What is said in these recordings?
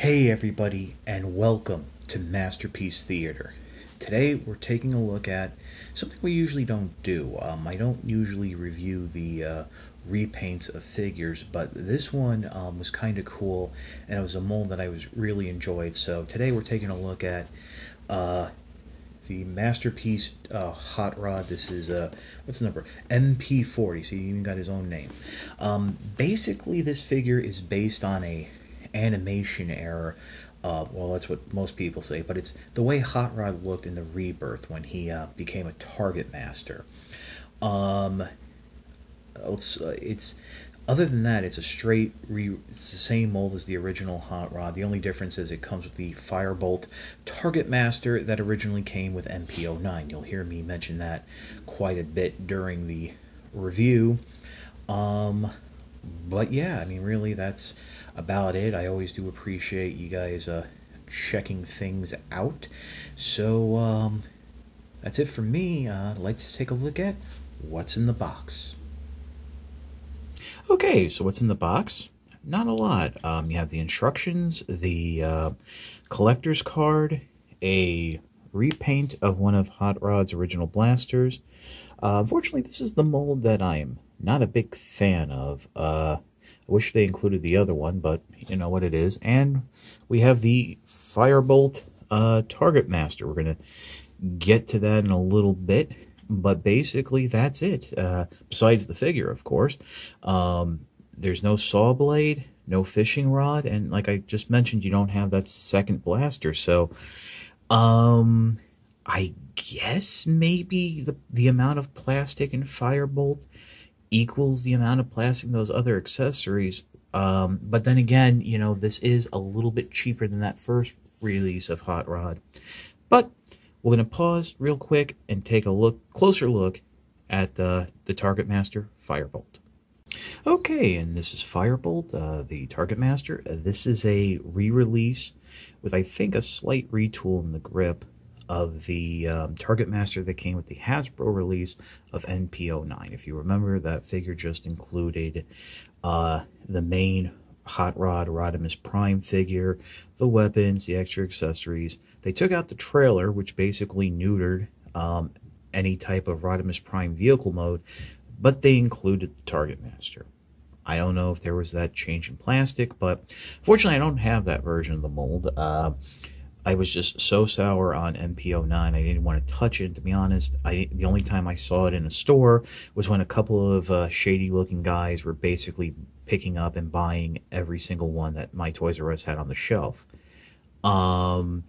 Hey, everybody, and welcome to Masterpiece Theater. Today, we're taking a look at something we usually don't do. Um, I don't usually review the uh, repaints of figures, but this one um, was kind of cool, and it was a mold that I was really enjoyed. So today, we're taking a look at uh, the Masterpiece uh, Hot Rod. This is uh, what's the number? MP40. So he even got his own name. Um, basically, this figure is based on a animation error. Uh, well, that's what most people say, but it's the way Hot Rod looked in the Rebirth when he uh, became a Target Master. Um, it's, uh, it's other than that, it's a straight re. It's the same mold as the original Hot Rod. The only difference is it comes with the Firebolt Target Master that originally came with MP09. You'll hear me mention that quite a bit during the review. Um, but yeah, I mean, really, that's about it. I always do appreciate you guys uh, checking things out. So um, that's it for me. Uh, let's take a look at what's in the box. Okay, so what's in the box? Not a lot. Um, you have the instructions, the uh, collector's card, a repaint of one of Hot Rod's original blasters. Uh, unfortunately, this is the mold that I'm not a big fan of. Uh, I wish they included the other one, but you know what it is. And we have the Firebolt uh, Target Master. We're going to get to that in a little bit, but basically that's it. Uh, besides the figure, of course. Um, there's no saw blade, no fishing rod, and like I just mentioned, you don't have that second blaster. So, um, I guess maybe the, the amount of plastic and Firebolt equals the amount of plastic those other accessories. Um, but then again, you know, this is a little bit cheaper than that first release of Hot Rod. But we're going to pause real quick and take a look, closer look at the, the Target Master Firebolt. Okay, and this is Firebolt, uh, the Target Master. This is a re-release with, I think, a slight retool in the grip of the um, Target Master that came with the Hasbro release of MP09. If you remember, that figure just included uh, the main Hot Rod Rodimus Prime figure, the weapons, the extra accessories. They took out the trailer, which basically neutered um, any type of Rodimus Prime vehicle mode, but they included the Target Master. I don't know if there was that change in plastic, but fortunately, I don't have that version of the mold. Uh, I was just so sour on MP09. I didn't want to touch it. To be honest, I the only time I saw it in a store was when a couple of uh, shady-looking guys were basically picking up and buying every single one that my Toys R Us had on the shelf. Um,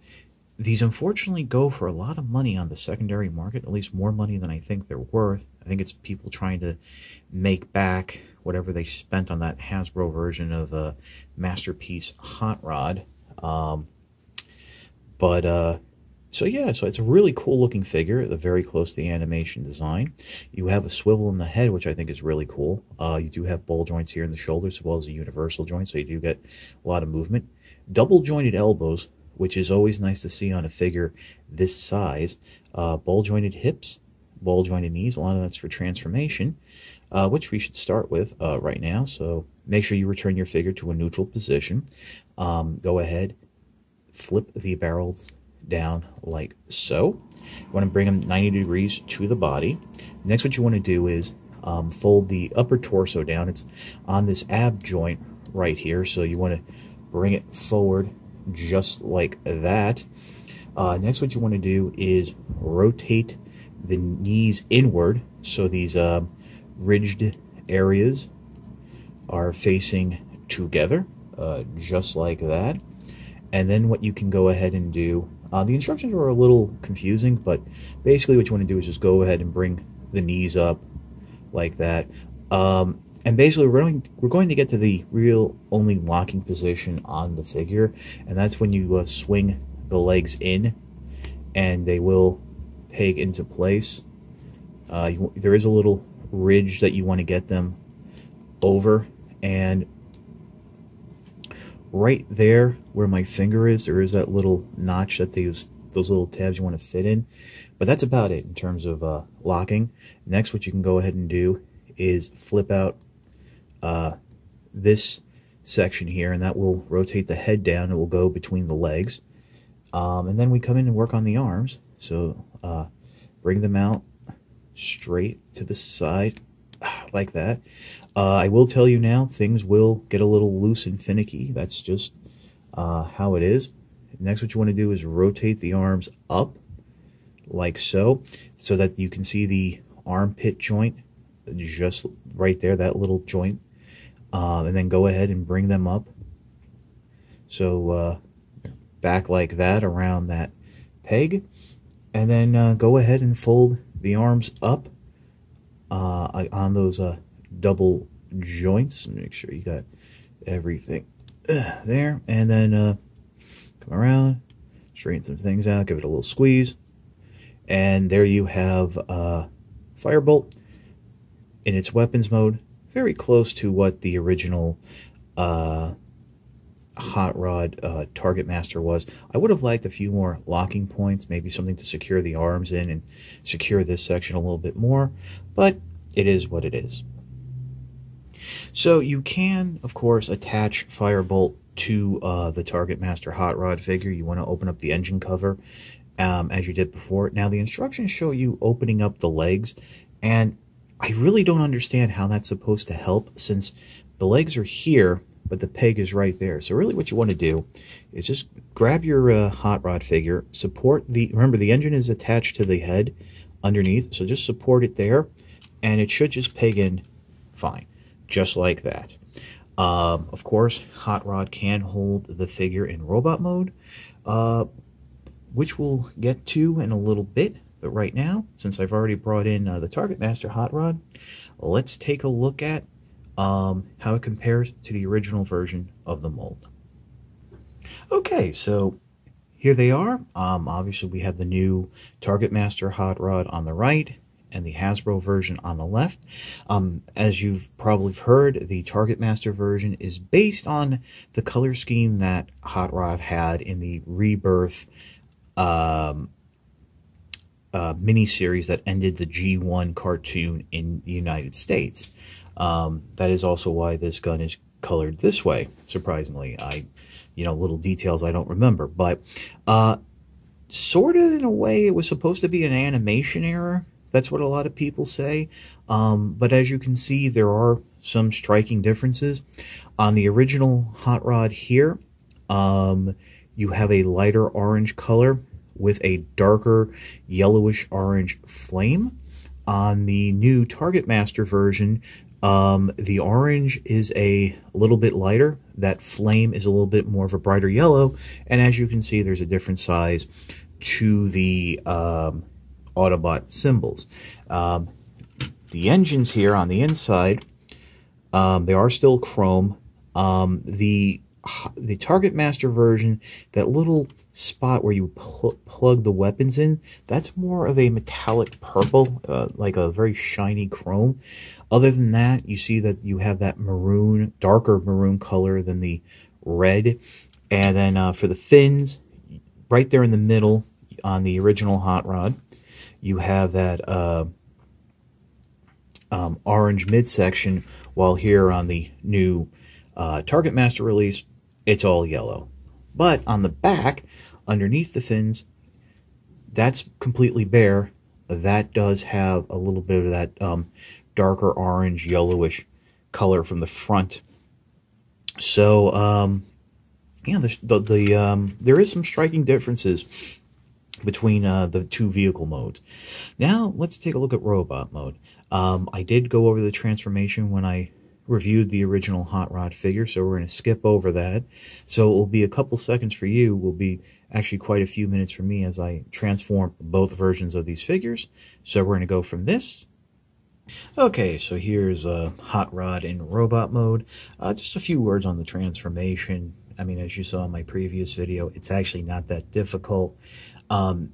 these unfortunately go for a lot of money on the secondary market, at least more money than I think they're worth. I think it's people trying to make back whatever they spent on that Hasbro version of a uh, Masterpiece Hot Rod. Um, but uh, so yeah, so it's a really cool looking figure, very close to the animation design. You have a swivel in the head, which I think is really cool. Uh, you do have ball joints here in the shoulders as well as a universal joint, so you do get a lot of movement. Double jointed elbows, which is always nice to see on a figure this size. Uh, ball jointed hips, ball jointed knees. A lot of that's for transformation, uh, which we should start with uh, right now. So make sure you return your figure to a neutral position. Um, go ahead flip the barrels down like so. You want to bring them 90 degrees to the body. Next, what you want to do is um, fold the upper torso down. It's on this ab joint right here, so you want to bring it forward just like that. Uh, next, what you want to do is rotate the knees inward, so these uh, ridged areas are facing together, uh, just like that. And then what you can go ahead and do, uh, the instructions are a little confusing, but basically what you want to do is just go ahead and bring the knees up like that. Um, and basically we're going, we're going to get to the real only locking position on the figure, and that's when you uh, swing the legs in, and they will peg into place. Uh, you, there is a little ridge that you want to get them over, and right there where my finger is, there is that little notch that these those little tabs you want to fit in. But that's about it in terms of uh, locking. Next, what you can go ahead and do is flip out uh, this section here, and that will rotate the head down. It will go between the legs. Um, and then we come in and work on the arms. So uh, bring them out straight to the side like that. Uh, I will tell you now, things will get a little loose and finicky. That's just uh, how it is. Next, what you want to do is rotate the arms up like so, so that you can see the armpit joint just right there, that little joint. Um, and then go ahead and bring them up. So uh, back like that around that peg. And then uh, go ahead and fold the arms up uh, on those uh, double joints. Make sure you got everything uh, there. And then uh, come around, straighten some things out, give it a little squeeze. And there you have uh, Firebolt in its weapons mode, very close to what the original uh, Hot Rod uh, Target Master was. I would have liked a few more locking points, maybe something to secure the arms in and secure this section a little bit more, but it is what it is. So you can, of course, attach Firebolt to uh, the Target Master Hot Rod figure. You want to open up the engine cover um, as you did before. Now the instructions show you opening up the legs and I really don't understand how that's supposed to help since the legs are here, but the peg is right there. So really what you want to do is just grab your uh, hot rod figure, support the, remember the engine is attached to the head underneath, so just support it there, and it should just peg in fine, just like that. Um, of course, Hot Rod can hold the figure in robot mode, uh, which we'll get to in a little bit. But right now, since I've already brought in uh, the Target Master Hot Rod, let's take a look at um, how it compares to the original version of the mold. Okay, so here they are. Um, obviously, we have the new Target Master Hot Rod on the right and the Hasbro version on the left. Um, as you've probably heard, the Target Master version is based on the color scheme that Hot Rod had in the Rebirth um, uh, miniseries that ended the G1 cartoon in the United States. Um, that is also why this gun is colored this way, surprisingly. I, you know, little details I don't remember. But uh, sort of in a way, it was supposed to be an animation error. That's what a lot of people say. Um, but as you can see, there are some striking differences. On the original Hot Rod here, um, you have a lighter orange color with a darker yellowish orange flame. On the new Target Master version, um, the orange is a little bit lighter. That flame is a little bit more of a brighter yellow. And as you can see, there's a different size to the um, Autobot symbols. Um, the engines here on the inside, um, they are still chrome. Um, the the Target Master version, that little spot where you pl plug the weapons in, that's more of a metallic purple, uh, like a very shiny chrome. Other than that, you see that you have that maroon, darker maroon color than the red. And then uh, for the fins, right there in the middle on the original Hot Rod, you have that uh, um, orange midsection, while here on the new uh, Target Master release, it's all yellow. But on the back, underneath the fins, that's completely bare. That does have a little bit of that um, darker orange, yellowish color from the front. So, um, yeah, the, the, the um, there is some striking differences between uh, the two vehicle modes. Now, let's take a look at robot mode. Um, I did go over the transformation when I reviewed the original Hot Rod figure, so we're going to skip over that. So it will be a couple seconds for you, will be actually quite a few minutes for me as I transform both versions of these figures. So we're going to go from this. Okay, so here's a Hot Rod in robot mode. Uh, just a few words on the transformation. I mean, as you saw in my previous video, it's actually not that difficult. Um,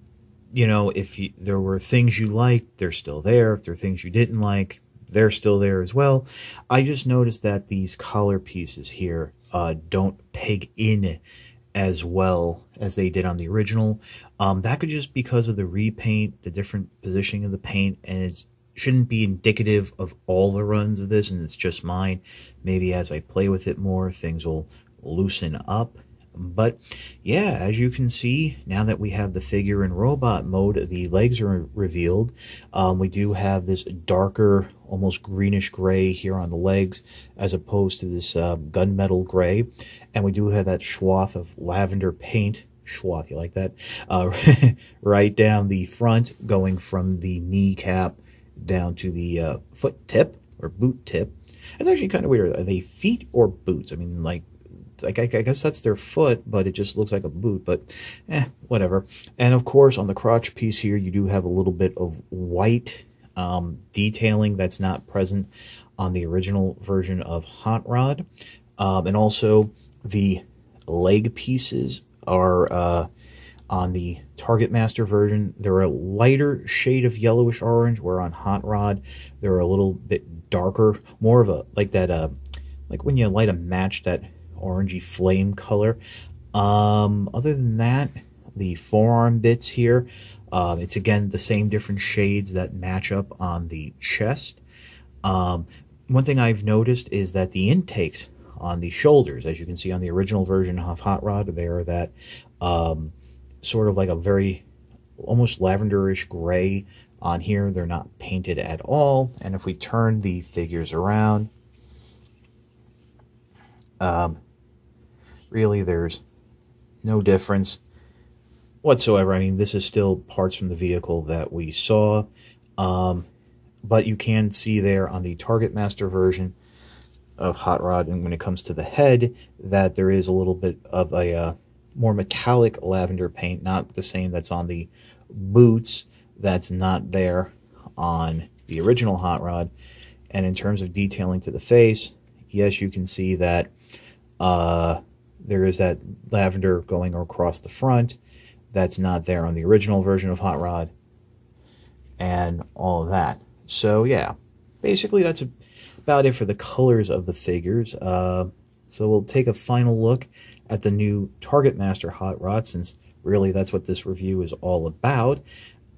you know, if you, there were things you liked, they're still there. If there are things you didn't like, they're still there as well. I just noticed that these collar pieces here uh, don't peg in as well as they did on the original. Um, that could just because of the repaint, the different positioning of the paint, and it shouldn't be indicative of all the runs of this, and it's just mine. Maybe as I play with it more, things will loosen up. But yeah, as you can see, now that we have the figure in robot mode, the legs are revealed. Um, we do have this darker, almost greenish gray here on the legs, as opposed to this uh, gunmetal gray. And we do have that swath of lavender paint swath, you like that? Uh, right down the front, going from the kneecap down to the uh, foot tip or boot tip. It's actually kind of weird. Are they feet or boots? I mean, like, like I, guess that's their foot, but it just looks like a boot. But, eh, whatever. And of course, on the crotch piece here, you do have a little bit of white um, detailing that's not present on the original version of Hot Rod, um, and also the leg pieces are uh, on the Target Master version. They're a lighter shade of yellowish orange, where on Hot Rod they're a little bit darker, more of a like that uh, like when you light a match that orangey flame color. Um, other than that, the forearm bits here, uh, it's again the same different shades that match up on the chest. Um, one thing I've noticed is that the intakes on the shoulders. As you can see on the original version of Hot Rod, they are that um, sort of like a very almost lavenderish gray on here. They're not painted at all. And if we turn the figures around, um, really there's no difference whatsoever. I mean, this is still parts from the vehicle that we saw. Um, but you can see there on the Target Master version, of Hot Rod, and when it comes to the head, that there is a little bit of a uh, more metallic lavender paint, not the same that's on the boots, that's not there on the original Hot Rod. And in terms of detailing to the face, yes, you can see that uh, there is that lavender going across the front. That's not there on the original version of Hot Rod. And all of that. So, yeah, basically that's about it for the colors of the figures. Uh, so we'll take a final look at the new Target Master Hot Rod, since really that's what this review is all about.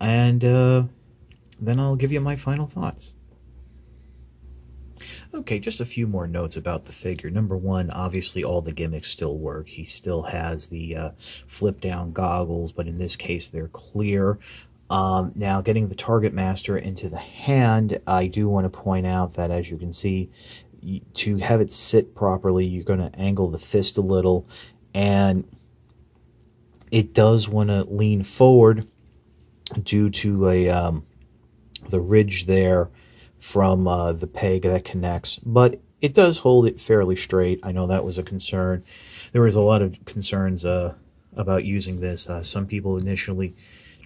And uh, then I'll give you my final thoughts. Okay, just a few more notes about the figure. Number one, obviously all the gimmicks still work. He still has the uh, flip-down goggles, but in this case they're clear. Um, now, getting the target master into the hand, I do want to point out that as you can see, to have it sit properly, you're going to angle the fist a little, and it does want to lean forward due to a um, the ridge there from uh, the peg that connects, but it does hold it fairly straight. I know that was a concern. There was a lot of concerns uh, about using this. Uh, some people initially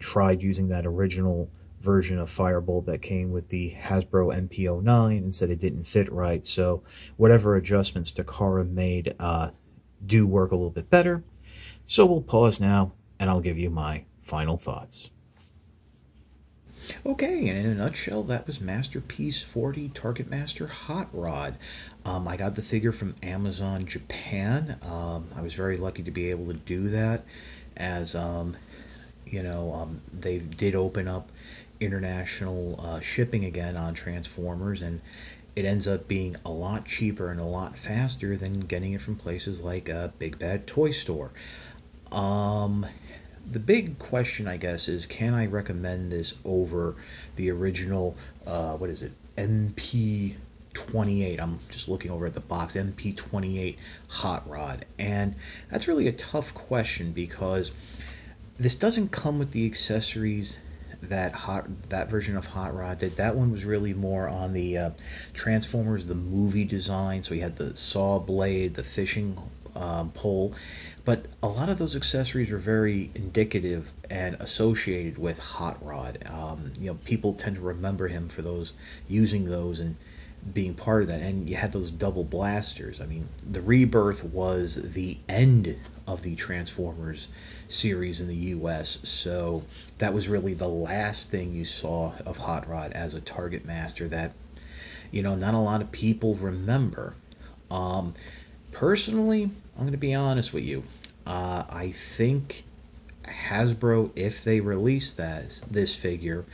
tried using that original version of Firebolt that came with the Hasbro MP09 and said it didn't fit right. So whatever adjustments Takara made uh, do work a little bit better. So we'll pause now and I'll give you my final thoughts. Okay, and in a nutshell, that was Masterpiece 40 Target Master Hot Rod. Um, I got the figure from Amazon Japan. Um, I was very lucky to be able to do that as um, you know, um, they did open up international uh, shipping again on Transformers, and it ends up being a lot cheaper and a lot faster than getting it from places like a Big Bad Toy Store. Um, the big question, I guess, is can I recommend this over the original, uh, what is it, MP 28. I'm just looking over at the box, MP28 Hot Rod. And that's really a tough question because this doesn't come with the accessories that hot that version of Hot Rod did. That one was really more on the uh, Transformers the movie design. So you had the saw blade, the fishing um, but a lot of those accessories are very indicative and associated with Hot Rod. Um, you know, people tend to remember him for those using those and being part of that. And you had those double blasters. I mean, the Rebirth was the end of the Transformers series in the US. So that was really the last thing you saw of Hot Rod as a Target Master that, you know, not a lot of people remember. Um, personally, I'm going to be honest with you. Uh, I think Hasbro, if they release that this figure,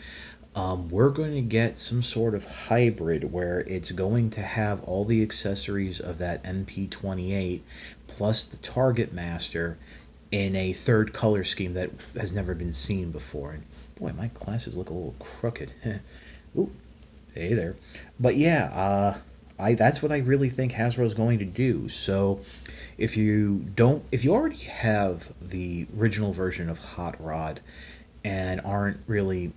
um, we're going to get some sort of hybrid where it's going to have all the accessories of that MP28 plus the Target Master in a third color scheme that has never been seen before. And boy, my glasses look a little crooked. Ooh, hey there. But yeah, uh, I that's what I really think Hasbro is going to do. So if you don't, if you already have the original version of Hot Rod and aren't really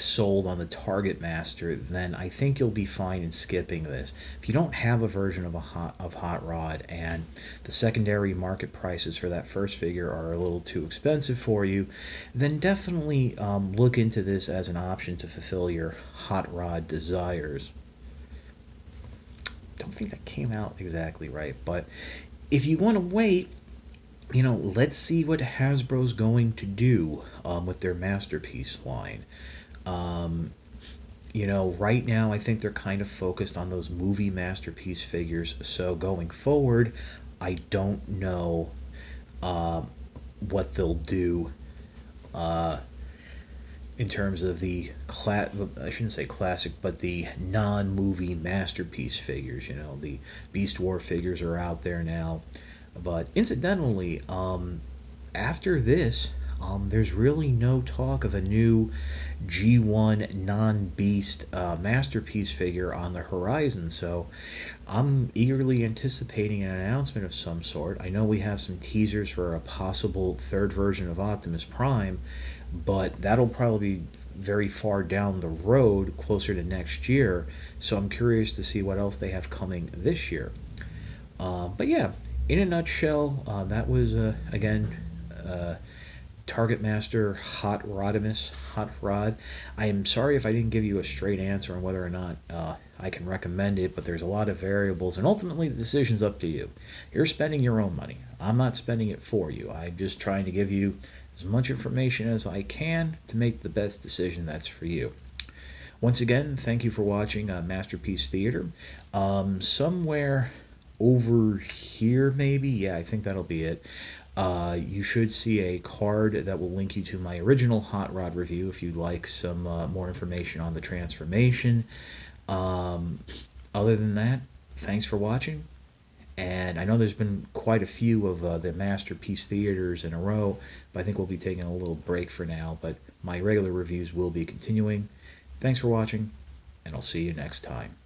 sold on the Target Master, then I think you'll be fine in skipping this. If you don't have a version of a hot of Hot Rod and the secondary market prices for that first figure are a little too expensive for you, then definitely um, look into this as an option to fulfill your Hot Rod desires. Don't think that came out exactly right, but if you want to wait, you know, let's see what Hasbro's going to do um, with their masterpiece line. Um, you know, right now I think they're kind of focused on those movie masterpiece figures. So going forward, I don't know uh, what they'll do uh, in terms of the cla- I shouldn't say classic, but the non-movie masterpiece figures. You know, the Beast War figures are out there now. But incidentally, um, after this, um, there's really no talk of a new G1 non beast uh, masterpiece figure on the horizon, so I'm eagerly anticipating an announcement of some sort. I know we have some teasers for a possible third version of Optimus Prime, but that'll probably be very far down the road, closer to next year, so I'm curious to see what else they have coming this year. Uh, but yeah, in a nutshell, uh, that was, uh, again, uh, Target Master Hot Rodimus Hot Rod. I am sorry if I didn't give you a straight answer on whether or not uh, I can recommend it, but there's a lot of variables, and ultimately the decision's up to you. You're spending your own money. I'm not spending it for you. I'm just trying to give you as much information as I can to make the best decision that's for you. Once again, thank you for watching uh, Masterpiece Theater. Um, somewhere over here, maybe, yeah, I think that'll be it. Uh, you should see a card that will link you to my original Hot Rod review if you'd like some uh, more information on the transformation. Um, other than that, thanks for watching. And I know there's been quite a few of uh, the Masterpiece Theaters in a row, but I think we'll be taking a little break for now. But my regular reviews will be continuing. Thanks for watching, and I'll see you next time.